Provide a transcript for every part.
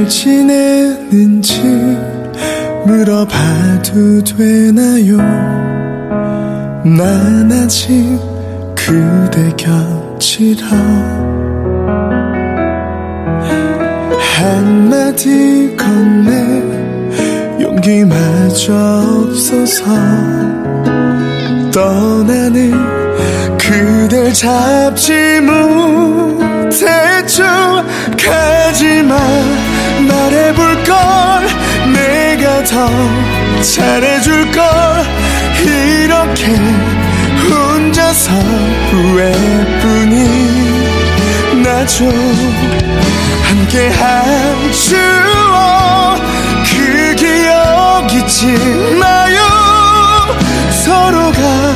잘 지내는지 물어봐도 되나요? 난 아직 그대 곁이라. 한마디 건네 용기마저 없어서 떠나는 그댈 잡지 못했죠. 가지마 말해볼 걸. 내가 더 잘해줄 걸. 이렇게 혼자서 후회뿐이 나죠. 함께 한 추억 그 기억 잊지 마요. 서로가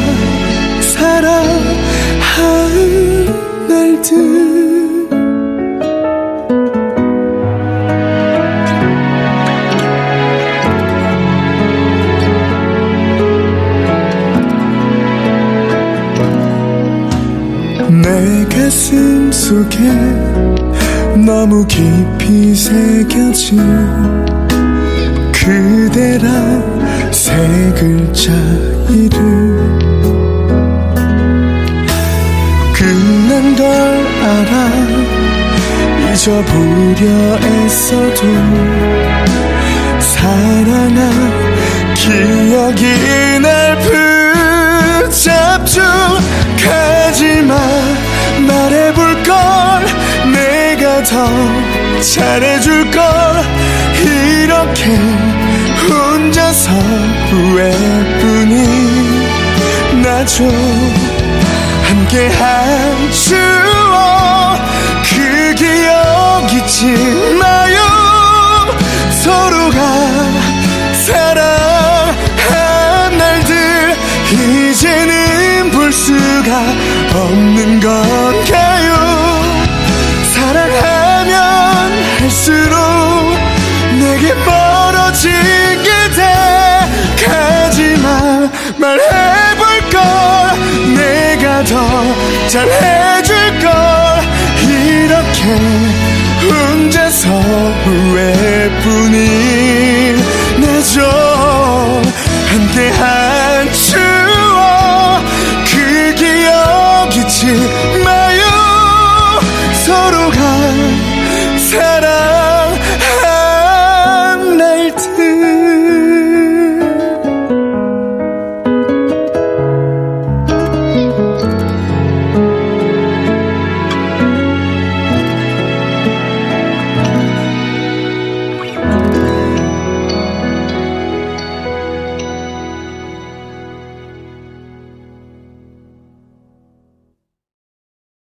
내 가슴 속에 너무 깊이 새겨진 그대란 세 글자 이름 끝난 걸 알아 잊어보려 애써도 사랑한 기억이 날 붙잡 더 잘해줄 걸. 이렇게 혼자서 후회뿐이 나죠. 함께 한 추억 그 기억 잊지 마요. 서로가 사랑한 날들 이제는 볼 수가 갈수록 내게 멀어지게 돼. 가지만 말해볼 걸. 내가 더 잘해줄 걸. 이렇게 혼자서 후회뿐인 내죠 함께한 추억. 그 기억이지